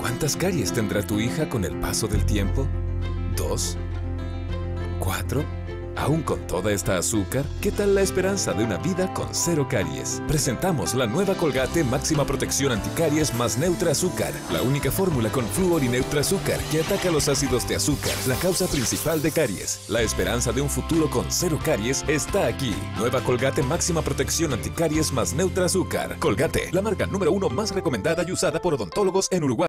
¿Cuántas caries tendrá tu hija con el paso del tiempo? ¿Dos? ¿Cuatro? ¿Aún con toda esta azúcar? ¿Qué tal la esperanza de una vida con cero caries? Presentamos la nueva Colgate Máxima Protección Anticaries más Neutra Azúcar, la única fórmula con flúor y Neutra Azúcar que ataca los ácidos de azúcar, la causa principal de caries. La esperanza de un futuro con cero caries está aquí. Nueva Colgate Máxima Protección Anticaries más Neutra Azúcar. Colgate, la marca número uno más recomendada y usada por odontólogos en Uruguay.